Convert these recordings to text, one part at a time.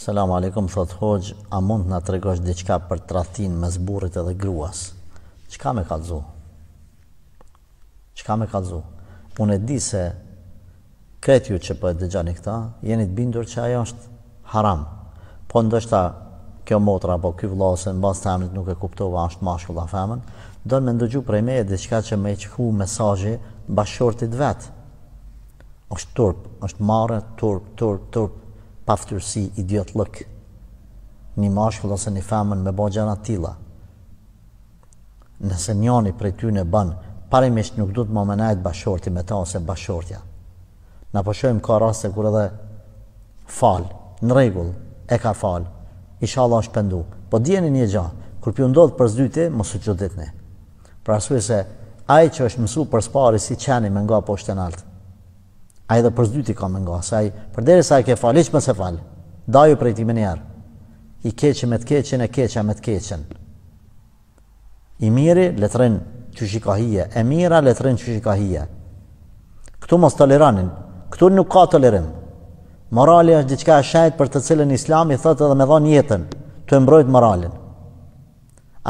Selam alejkum thot hoxh a mund të na tregosh diçka për tradhtinë mes burrit edhe gruas çka me kallxu çka me kallxu unë e di se krejt ju që po e dëgjoni këtë jeni të bindur që ajo është haram po ndoshta kjo motra apo ky vëlla ose mbas të emrit nuk e kuptova është mashkull a femër don me ndëgju prej meje diçka që me i shku mesazhi bashkëshortit vet Është turp, është marre, turp, turp, turp, paftyrsi, idjotllëk, ni mashkull ose ni femën me ba gjana të tilla. Nëse njani prej tyne ban, parimisht nuk duhet ma me nejt bashkëshorti me ta ose bashkëshortja. Na po shohim ka raste kur edhe fal, në rregull, e ka fal, ishalla është pendu. Po dijeni një gja, kur po ju ndodh përsdyti, mos u çuditni. Për arsye se ai që është mësu për s'pari si qeni me nga poshtë e nalt. Ai edhe për s'dyti ka me nga, se ai, përderisa e ke fal, hiq mos e fal. Daju prej tij menjëherë. I keqi me të keqin, e keqja me të keqen. I miri le t'rrin qysh i ka hije, e mira le t'rrin qysh i ka hije. Këtu mos toleroni, këtu nuk ka tolerim. Morali është diçka e shenjtë për të cilën islami thotë edhe me dhonë jetën, tu e mbrojt moralin.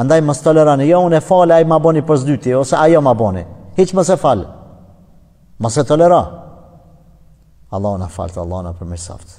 Andaj mos toleroni, jo unë e fal, ai ma boni për s'dyti ose ajo ma boni. Hiç mos e fal. Mos e tolero. Allahu na faltë, Allahu na përmirësoftë.